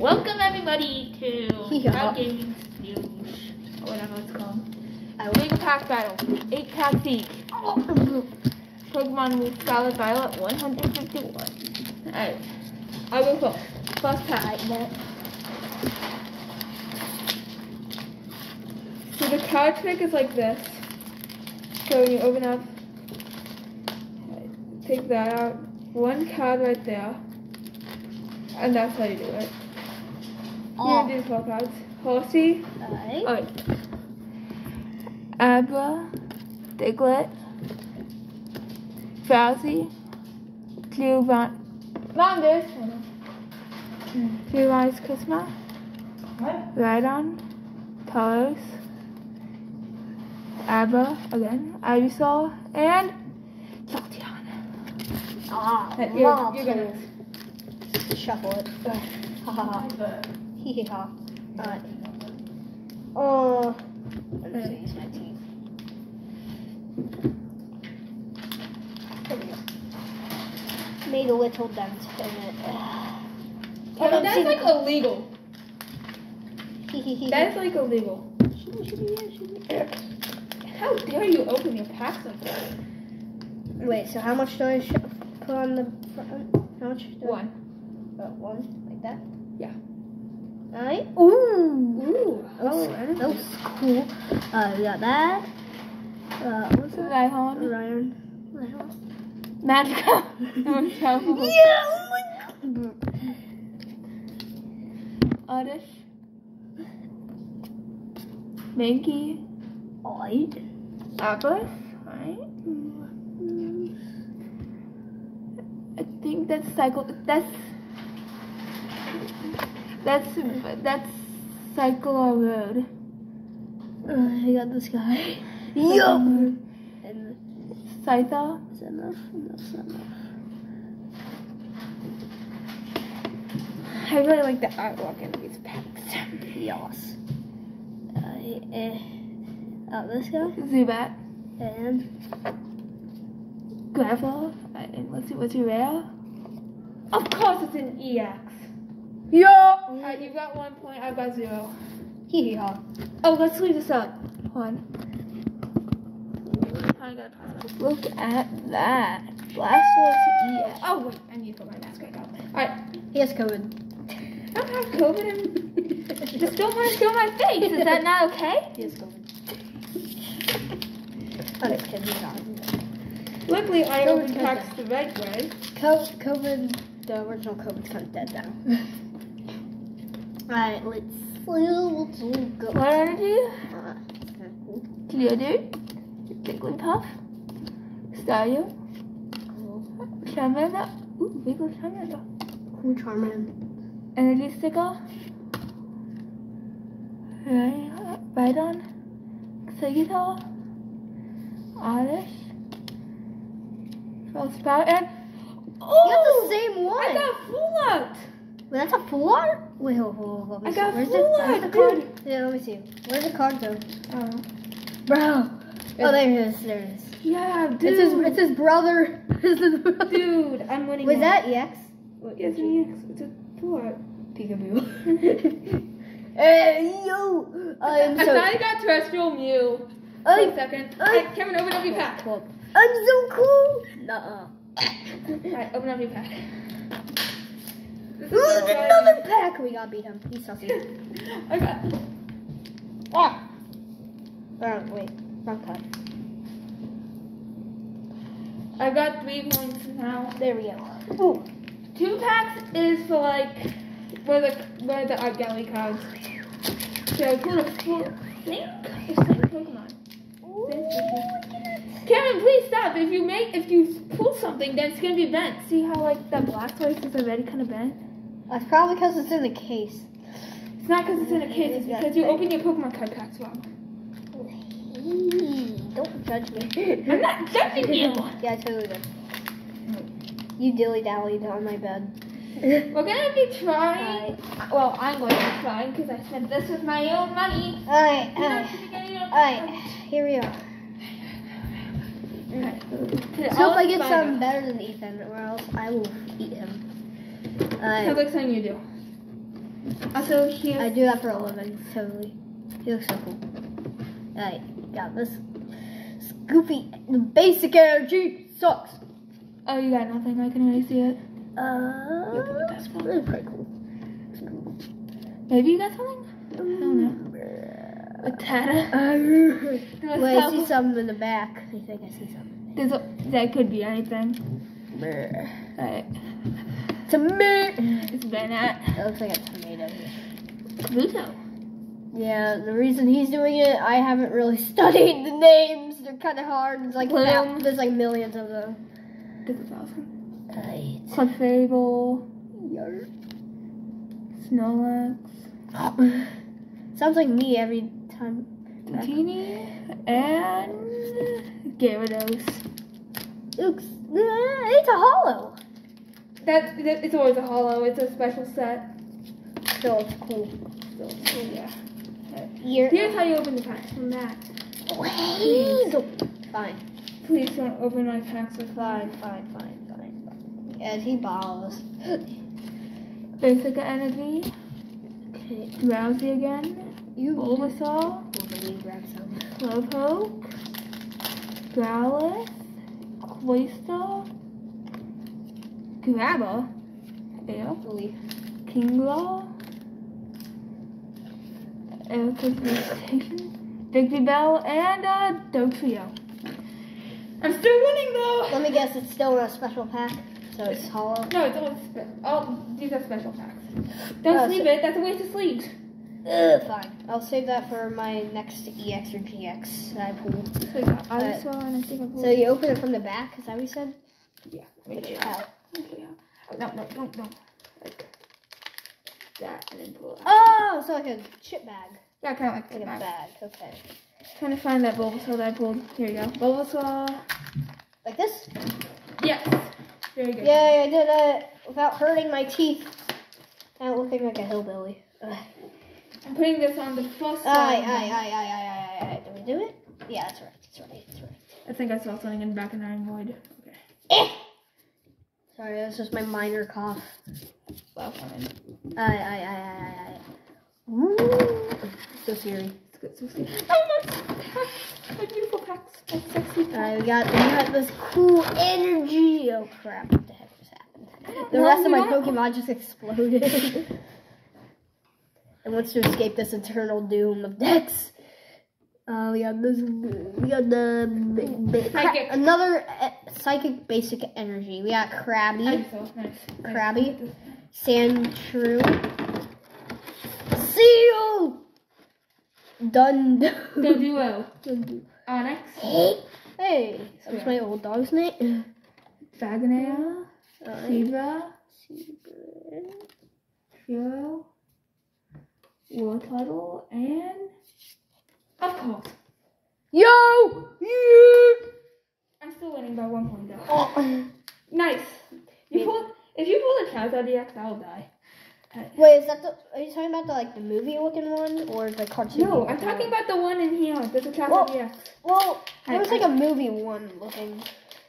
Welcome everybody to Yeah. Cloud Gaming News, or whatever it's called. I Big pack battle, eight packs each. Pokemon with Scarlet Violet, 151. Alright, I'll go first. First pack. So the card trick is like this. So when you open up, take that out, one card right there, and that's how you do it. Oh. You do four cards. Horsea, Alright. oh, Abra, Diglett, Drowzee, Cleovon, Rounders, Cleovon's Christmas, Rhydon, Tauros, Abra, again, Ivysaur, and Jolteon. Ah, You're, you're gonna. Shuffle it. Ha ha ha. Hee hee. Alright. Oh. I'm just gonna use my teeth. There we go. Made a little dent in it. Oh, that's like illegal. Hee hee hee. That is like illegal. Yeah. How dare you open your packs like? Wait, so how much do I put on the front? How much? Do I- One. Uh, one, like that? Yeah. Ooh. Ooh. That was, that was cool. Uh, we got that. Uh, what's that? Rhyhorn. Ryan. Ryan. Magical. Yeah, oh my god. Oddish. Mankey. Alright. Atlas. Right. I think that's cycle. That's. That's that's cycle or road. Uh, I got this guy. Yo! And Scyther. is that enough? No, it's not enough. I really like the artwork in these packs. Yes. Uh, eh. Oh, this guy. Zubat. And Gravel. Uh, and let's see what's your rare. Of course it's an EX. Yo! Alright, you got one point, I've got zero. Hee hee ha. Oh, let's leave this up. One. I gotta pause. Look at that. Blastoise EX. Oh, wait, I need to put my mask back on. Alright, He has COVID. I don't have COVID and just don't want to show my face. Is that not okay? He has COVID. Just kidding. He's not. Luckily, I kinda packs the right way. Co- COVID, the original COVID's kind of dead now. Alright, let's, let's go. What energy? Uh, that's kinda cool. Geodude. Jigglypuff. Staryu. Charmander. Ooh, big old Charmander. Cool Charmander. Energy sticker. Right, Rhydon. Sagitar. Oddish. Bellsprout and You Oh! got the same one! I got full out! Wait, that's a art? Wait, hold, hold, hold. I got Where's full the, the card? Yeah, let me see. Where's the card though? Oh. Bro! Oh, there it is. There it is. Yeah, dude. It's his, it's his brother. It's his brother. Dude, I'm winning. Was now. that EX? Yes, yes. It's a art. Peekaboo. Hey, yo! I am so... I so... finally got terrestrial Mew. I, Wait a second. I- Alright, Kevin, open up your pack. I'm so cool! Nuh-uh. Alright, open up your pack. Ooh, another pack! We gotta beat him. He's sussy. okay. Ah! Oh, wait. Wrong card. I got three points now. There we go. Ooh. Two packs is for like where the where the art gallery cards. So a pull. Think it's like Pokemon. Kevin, please stop. If you make if you pull something, then it's gonna be bent. See how like that black Blastoise is already kind of bent. That's probably because it's in the case. It's not because it's in a case. It's because you open your Pokemon card packs wrong. Hey, don't judge me. I'm not judging you. Yeah, I totally did. You dilly dallied on my bed. We're gonna be trying. Well, I'm going to be trying because I spent this with my own money. Alright, You're uh, not alright. gonna get any of- Alright, here we are. Alright. So if I get something better than Ethan, or else I will him. Sounds like something you do. Also, here's I do that for a living, totally. He looks so cool. Alright, got this. Scoopy, the basic energy sucks. Oh, you got nothing. I can already see it. Uh, that's really pretty cool. Maybe you got something? I don't know. A tata. Wait, I see something in the back. I think I see something. There's a, that could be anything. Alright. Tomato. It's Bennett. It looks like a tomato. Pluto. Yeah, the reason he's doing it, I haven't really studied the names. They're kind of hard. It's like Bloom. there's like millions of them. This is awesome. Right. Clefable. Snorlax. Sounds like me every time. Tini. And Gyarados. Looks, uh, it's a hollow. That, that it's always a hollow. It's a special set. So it's cool. So, so yeah. Ear. Here's how you open the packs from that. Wait. Fine. Please don't open my packs with Fine, fine, fine, fine, fine. As he bows. basic energy. Okay. Drowzee again. You Bulbasaur. Let me grab some. Slowpoke. Growlithe. Cloyster. Ew. Believe. Kingler. Erika's Visitation. Digby Bell. And uh, Dodrio. I'm still winning though! Let me guess, it's still in a special pack, so it's hollow. No, it's spe- oh, these are special packs. Don't Oh, sleep so- it. That's a waste of sleep. Ugh, fine. I'll save that for my next EX or GX that I pull. So you got Ivysaur I think I pulled. So you open it from the back, is that what you said? yeah. Which? Okay, yeah. No, no, don't, don't. Like that, and then pull it. out. Oh, so like a chip bag. Yeah, kind of like Like a that. bag, okay. Trying to find that Bulbasaur that I pulled. Here you go. Bulbasaur. Like this? Yes. Very good. Yay, I did it without hurting my teeth. And looking like a hillbilly. Ugh. I'm putting this on the first Aye, aye, aye, aye, aye, aye, aye, aye. Did we do it? Yeah, that's right, that's right, that's right. I think I saw something in back of Iron Void. Sorry, that's just my minor cough. Well, fine. Aye, aye, aye, aye. Woo. So Siri. It's good to see. Oh, my packs. My beautiful packs. My sexy packs. Alright, we got we got this cool energy. Oh crap! What the heck just happened? The rest of my. Pokemon just exploded. and wants to escape this eternal doom of Dex. Uh, we got this. We got the ba- another psychic basic energy. We got Krabby, Ivysaur. Nice. nice. Krabby. Sandshrew, Seel, Dund. The duo. Dund- Onix. Hey, that's my old dog's name. Faganea. Uh, Zebra. Hero. Wartortle. And. Of course. Yo! Yeah! I'm still winning by one point though. Oh. Nice. You pull, if you pull the Charizard DX, I'll die. Wait, is that the? Are you talking about the like the movie looking one or the cartoon? No, I'm talking one? about the one in here. There's a Charizard Well, DX. Well, there was like a movie one looking.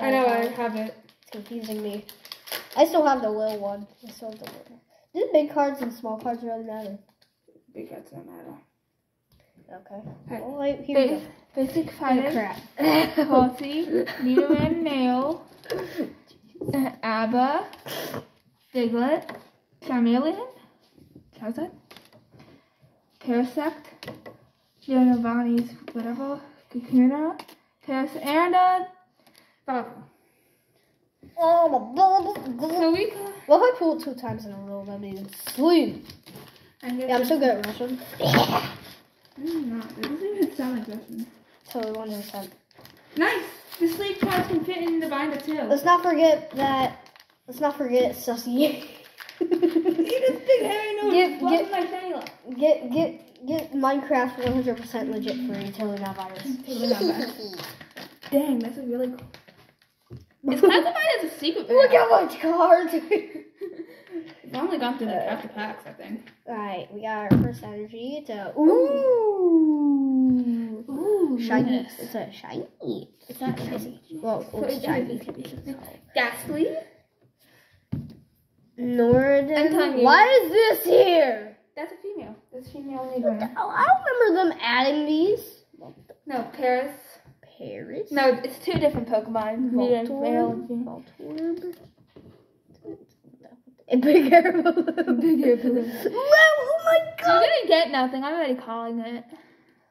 I know, I have it. It's confusing me. I still have the little one. I still have the little one. Do big cards and small cards really matter? Big cards don't matter. Okay. Hey, Well, wait, here we go. basic fighter. crap. Horsea. Nidoran male. uh, Abba. Diglett. Charmeleon. Charizard. Parasect. Giovanni's whatever. Kakuna. Paras and uh. Oh, my So we. What if I pull two times in a row? That'd be sleep. Yeah, I'm so good at Russian. Mm, I'm not. It doesn't even sound like Russian. Totally 100%. Nice. The sleep cards can fit in the binder too. Let's not forget that. Let's not forget Sussy. See this big hairy nose. Get- get- my get get get Minecraft 100% legit free. Totally not virus. Totally not virus. Dang, that's a really cool. It's classified as a secret. Look how much cards. I've only gone through like half the uh, packs, I think. Alright, we got our first energy. It's a ooh. Ooh, Shiny. yes. It's a shiny. It's not shiny. Well, So it's shiny. Gastly. Norden. You. Why is this here? That's a female. That's a female runner. Oh, I don't remember them adding these. No, Paris. Paris. No, it's two different Pokemon. Male. Voltorb. A big air balloon. Big air balloon. Wow, oh my god. gonna get nothing. I'm already calling it.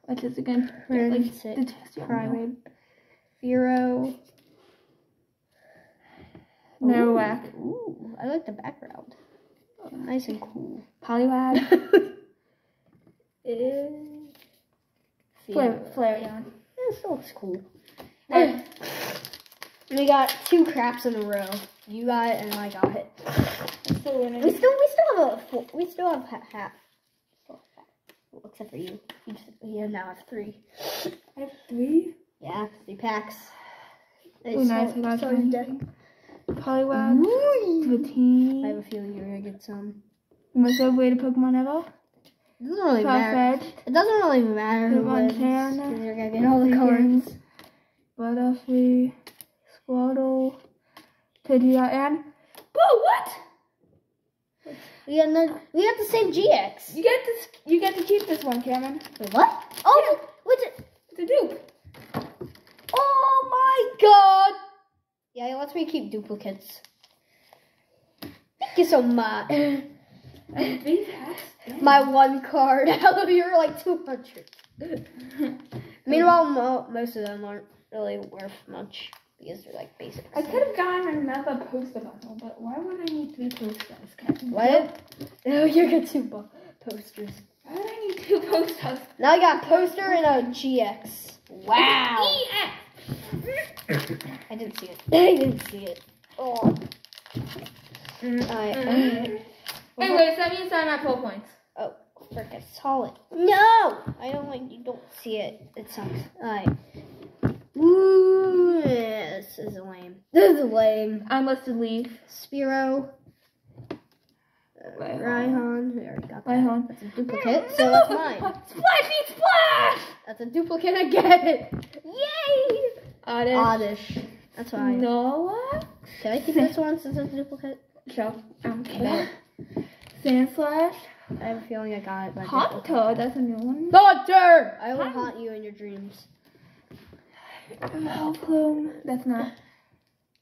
Which is again like the test. Prime. Zero. Marowak. Ooh, I like the background. Nice and cool. Is Fla- Flareon. This looks cool. We got two craps in a row. You got it and I got it. I'm still winning. We still we still have a full, we still have ha- half. Well, except for you. You, just, you now have three. I have three. Yeah, three packs. Ooh, nice. I got Sorry, some. Poliwag. Ooh. I have Fifteen. a feeling you're gonna get some. Most overrated Pokemon ever. It doesn't really matter. It doesn't really matter who wins. Tan. 'cause You're gonna get all the cards. Butterfree. Squirtle. Pidgeot and. Whoa! What? We got no, we got the same GX. You get this. You get to keep this one, Cameron. Wait, what? Oh, what's it? It's a dupe. Oh my god! Yeah, it lets me keep duplicates. Thank you so much. And three packs. My one card out of your like 200. Meanwhile, mo- most of them aren't really worth much because they're like basics. I could have gotten another poster bundle, but why would I need three posters? What? Oh, you got two posters. Why would I need two posters? Now I got a poster and a GX. Wow. I didn't see it. I didn't see it. Oh. I, Anyways, that means I'm at full points. Oh, frick, I saw it. No! I don't like you don't see it. It sucks. Alright. Ooh, this is lame. This is lame. Unlisted leaf. Spiro. Uh, Raihan. We already got that. Raihan. That's a duplicate, so that's mine. Splashy splash! That's a duplicate again. Yay! Oddish. Oddish. That's fine. Noah. Can I keep this one since it's a duplicate? Sure. Okay. Sandslash. I have a feeling I got it. Haunter. That's a new one. Hunter! I will haunt you in your dreams. Hellplume. That's not.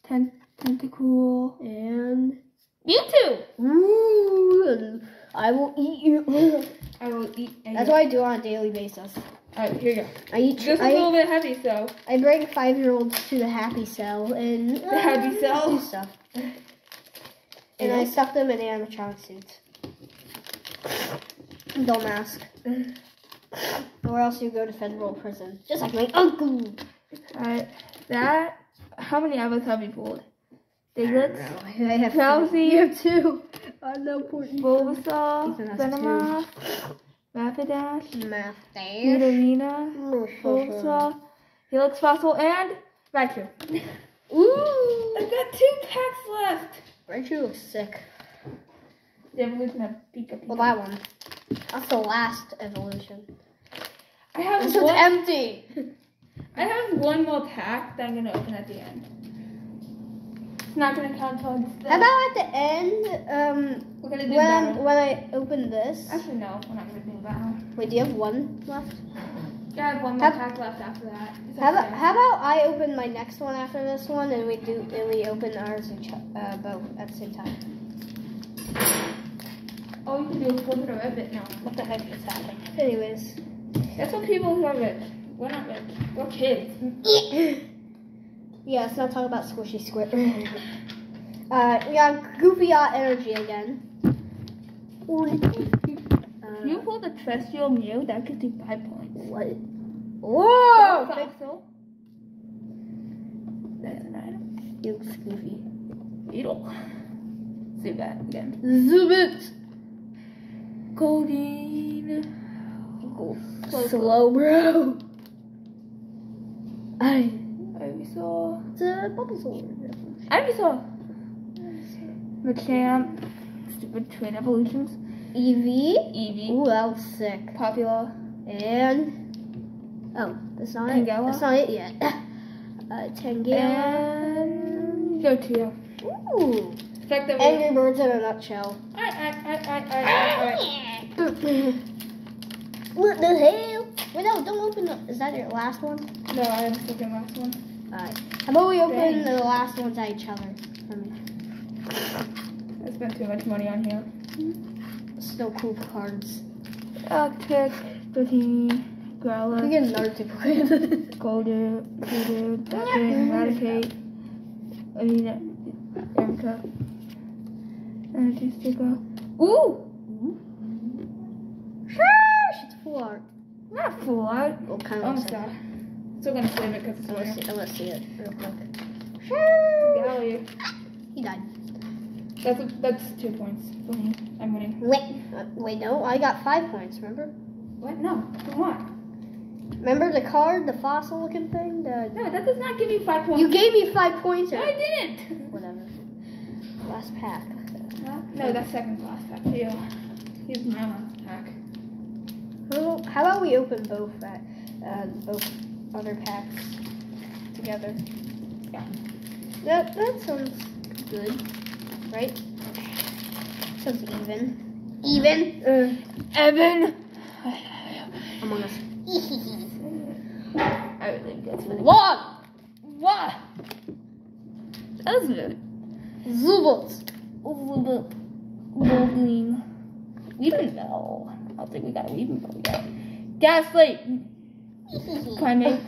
Ten- tentacool. And. Mewtwo. Ooh, I will eat you. I will eat. That's what I do on a daily basis. Alright, here you go. I eat. Just a little bit heavy, so. I bring five year olds to the happy cell and The happy cell? stuff. And I stuff them in animatronic suits. Don't ask. Or else you go to federal prison, just like my uncle. Alright, that. How many others have you pulled? I Diglett, have Palsy. You have two. I know important. Bulbasaur, Ethan has Venomoth, Rapidash, Math there. Nidorina, Bulbasaur, Helix Fossil, and Raichu. Ooh. I've got two packs left. Raichu looks sick. The evolution of Pika Pika. Well, that one. That's the last evolution. I have This one's one. empty. I have one more pack that I'm gonna open at the end. It's not gonna count towards the. How about at the end, um, we're gonna do when, I'm, when I open this? Actually, no, we're not gonna do battle. Wait, do you have one left? Yeah, I have one more pack left after that. How about, how about I open my next one after this one, and we do and we open ours each, uh, both at the same time. All you can do is flip it or rip it. No. What the heck is happening? Anyways. That's what people who are rich. We're not rich. We're kids. yeah, let's not talk about squishy squid. uh, we got Goofy Yacht Energy again. If you Uh, pull the terrestrial Mew, that gives you five points. what? Whoa! Big fossil. That's an item. You looks goofy. Beetle. Do that again. Zoom it! Goldeen. Slow, Slow, bro. I. Ivysaur. It's a bubble sword. Ivysaur. Machamp. Stupid twin evolutions. Eevee. Eevee. Ooh, that was sick. Popular. And oh, that's not it. Tangela? That's not it yet. uh, Tangela. And Goatio. Ooh. Effective. Angry Birds in a nutshell. I, I, I, I, I, I, I. what the hell? Wait, no, don't open the. Is that your last one? No, I have the second last one. Alright. How about we open Dang. the last ones at each other? For me. I spent too much money on here. Hmm? Still cool cards. Arctic, We Growler, get another duplicate. Golder, Voodoo, Ducking, Eradicate, Alina, Erika, Energy Sticker. Ooh! Sheesh, it's full art. Not full art. Well, kind of Almost looks like not. Still gonna save it because it's I rare. see, I wanna see it real quick. He died. That's a, that's two points for me. I'm winning. Wait, uh, wait, no, I got five points. Remember? What? No. What? Remember the card, the fossil-looking thing? The No, that does not give you five points. you gave me five points. No, I didn't. whatever. Last pack. No, that's second last pack. Here. Here's my last pack. How, about we open both at uh, both other packs together? Yeah. That that sounds good, right? Sounds even. Even. Uh, Evan. Among Us. I would think that's funny. what? What? That's good. Zubbles. Googling. Weepinbell. I don't think we got a Bell yet. Gaslight. Primate.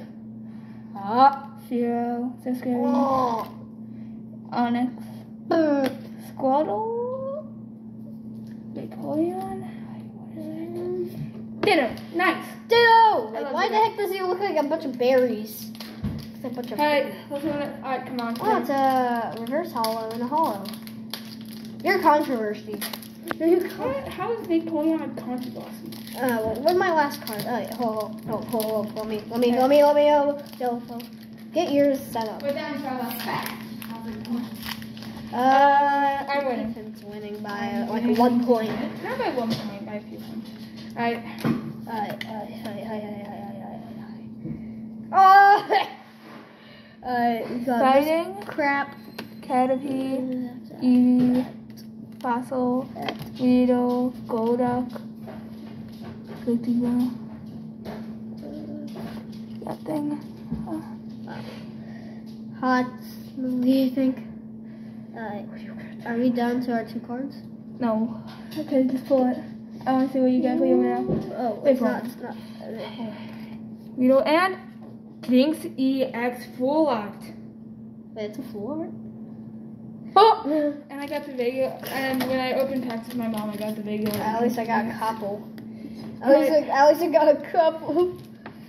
Ah. Zero. So scary. Oh. Onix. Uh, Squaddle. Vaporeon. Ditto. Nice. Ditto. Like, why the heck does he look like a bunch of berries? It's a bunch of. Alright, let's. Alright, come on. Oh, it's a reverse hollow and a hollow. You're controversy. How, how is Vaporeon a controversy? Uh, where's my last card? Oh, wait, hold, hold, hold, hold, hold, let me, let me, let me, let me, yo, oh. get yours set up. We're down to our last pack. Uh, I'm winning. Ethan's winning by uh, like one point. Not by one point, by a few points. Alright. Hi, hi, hi, hi, hi, hi, hi. Oh! We got this Fighting. crap. Caterpie. Eevee. Fossil. Weedle. Golduck. That thing. Hot movie, you think. Uh, are we down to our two cards? No. Okay, just pull it. I want to see what you got for you now. Oh, Wait it's not, it. it's not. uh, Weedle and Jynx EX Full Art. Wait, it's a floor? Oh! And I got the Vega. And when I opened packs with my mom, I got the Vega. At least I got a couple. At least, I, at least I got a couple.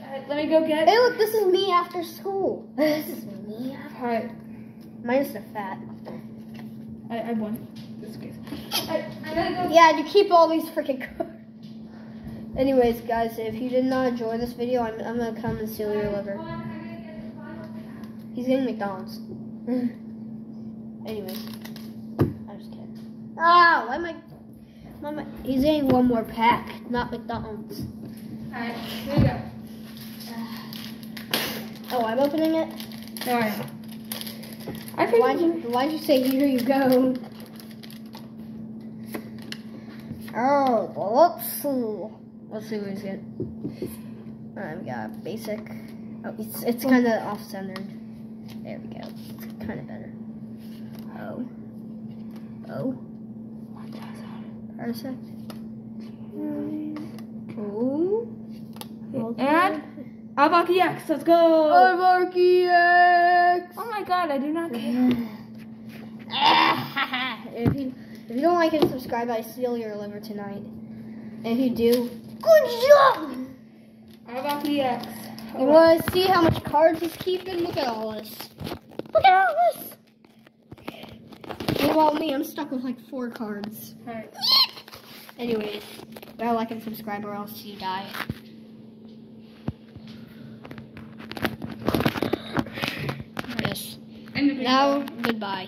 Alright, let me go get. Hey, look, this is me after school. This is me. after- Alright, Minus the fat. I, I won. This case. I, I gotta go. Yeah, you keep all these freaking cards. Anyways, guys, if you did not enjoy this video, I'm, I'm gonna come and steal your liver. He's getting McDonald's. Anyways, I'm just kidding. Ah, why am I? Am I? He's getting one more pack, not McDonald's. Alright, here we go. Oh, I'm opening it. No, I think. Why'd you, why'd you say here you go? Oh, well, let's see. Let's see what he's. Alright, we got basic. Oh, it's, it's oh. kind of off centered. There we go. It's kind of better. Oh. Oh. Perfect. Oh. And Avaki X, let's go! Arceus! Oh my god, I do not care. if you if you don't like it, subscribe. I steal your liver tonight. And if you do, good job. Avaki X. You want to see how much cards he's keeping? Look at all this. Look at all this. Meanwhile, me, I'm stuck with like four cards. Alright. Anyways, gotta like and subscribe or else you die. Yes. Now, goodbye.